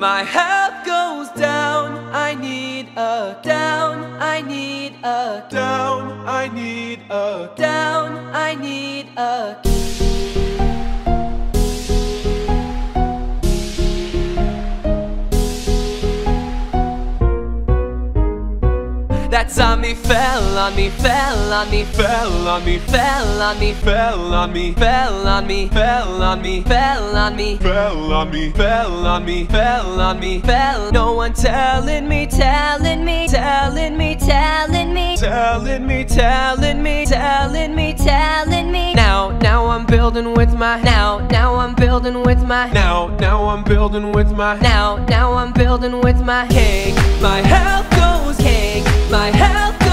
my health goes down, I need a down, I need a Down, I need a down, I need a That zombie fell on me, fell on me, fell on me, fell on me, fell on me, fell on me, fell on me, fell on me, fell on me, fell on me, fell on me, fell. No one me, telling me, telling me, telling me, telling me, telling me, telling building with my now, now I'm building with my now, now I'm building with my now, now I'm building with my king. My health goes king. My health goes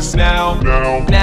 this now, now, now, now,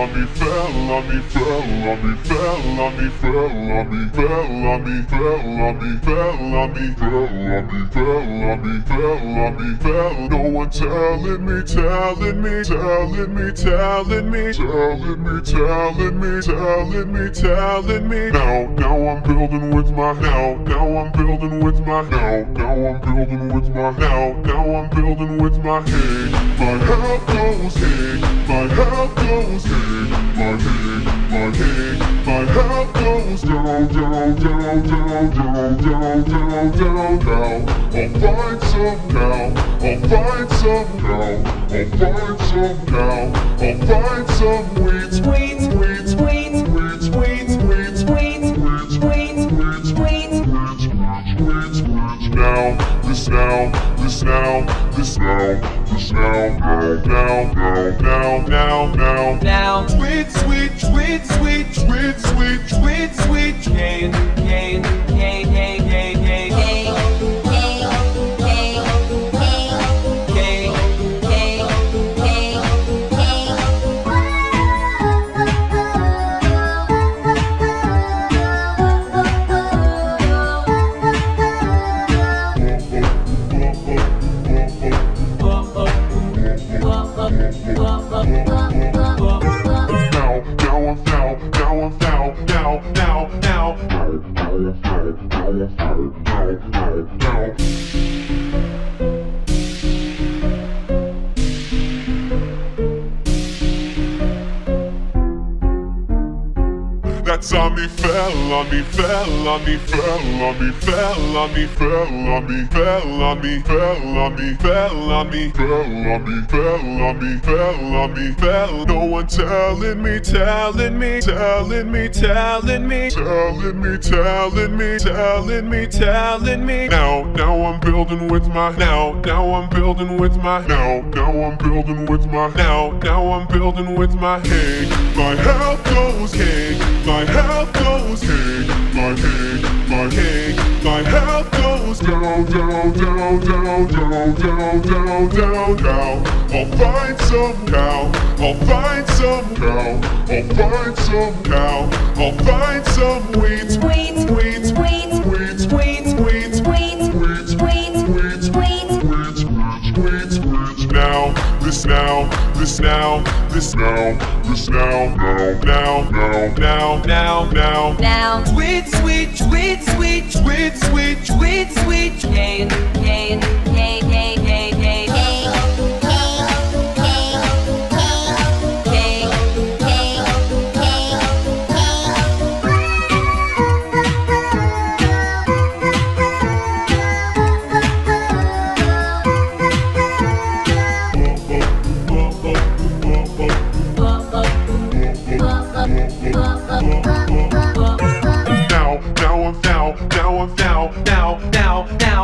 on me, fell on me, fell on me, fell on me, fell on me, fell on me, fell on me, fell on me, fell on me, fell on me, fell on me. No one telling me, telling me, telling me, telling me, telling me, telling me, telling me, telling me. Now, now I'm building with my now, now I'm building with my now, now I'm building with my now, now I'm building with my head. My health goes head, my health goes head, my head, my head, my health goes down, down, down, down, down, down, down, down, down. I'll find some now, I'll find some now, I'll find some now, I'll find some weeds, Sweet, weeds, sweet, weeds, weeds, weeds, sweet, weeds, sweet, weeds, sweet. Words, words, words, words. Now, this now, this now, this now, now, now, now, now, now, now, now. Now. Twitch, switch, Twitch, switch, Twitch, Twitch, Twitch. no, no, no, no. Now, now, now, now. That zombie fell on me, fell on me, fell on me, fell on me, fell on me, fell on me, fell on me, fell on me, fell on me, fell on me, fell on me, fell. No one telling me, telling me, telling me, telling me, telling me, telling me, telling me, telling me. Now, now I'm building with my now, now I'm building with my now, now I'm building with my now, now I'm building with my king. My health goes king, my health goes king, my king, my king, my health goes down, down, down, down, down, down, down, down, down. I'll find some cow, I'll find some cow, I'll find some cow, I'll find some Sweet, weeds, sweet, weeds, sweet, weeds, sweet, weeds, sweet, weeds, sweet. Words, words, words, words. Now, this now, this now, this now, this now, now, now, now, now, now, now, now. Switch, switch, switch, switch, switch, switch, switch, switch. Cane, cane, cane, cane.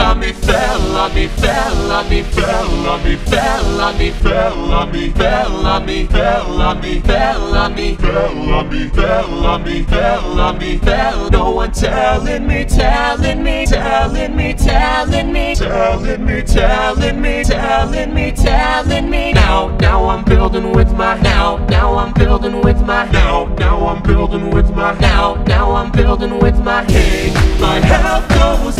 On me, fell on me, fell on me, fell on me, fell on me, fell on me, fell on me, fell on me, fell on me, fell on me, fell on me, fell on me, fell. No one telling me, telling me, telling me, telling me, telling me, telling me, telling me, telling me. Now, now I'm building with my now, now I'm building with my now, now I'm building with my now, now I'm building with my hey, my health goes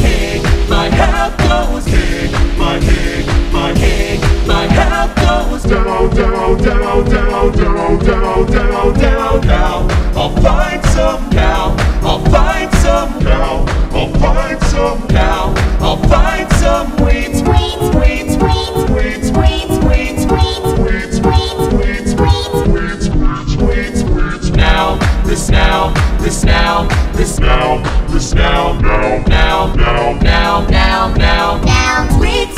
my hey, my hey, my health goes down, down, down, down, down, down, down, down, down. I'll find some cow, I'll find some cow, I'll find some cow, I'll find some wheat, Sweet, wheat, sweet, wheat, sweet, wheat, sweet, wheat, sweet, sweet, sweet. now, this now, this now, this now, this now, now, now, now, now, now, now. Now, sweet, sweet, sweet,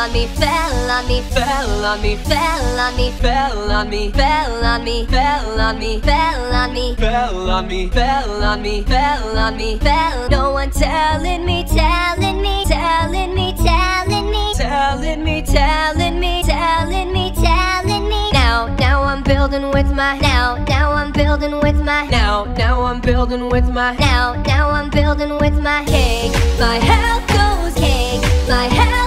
on me, fell on me, fell on me, fell on me, fell on me, fell on me, fell on me, fell on me, fell on me, fell on me, fell on me, fell. No one telling me, telling me, telling me, telling me, telling me, telling me, telling me, telling me. Now, now I'm building with my now, now I'm building with my now, now I'm building with my now, now I'm building with my cake. My health goes cake, my health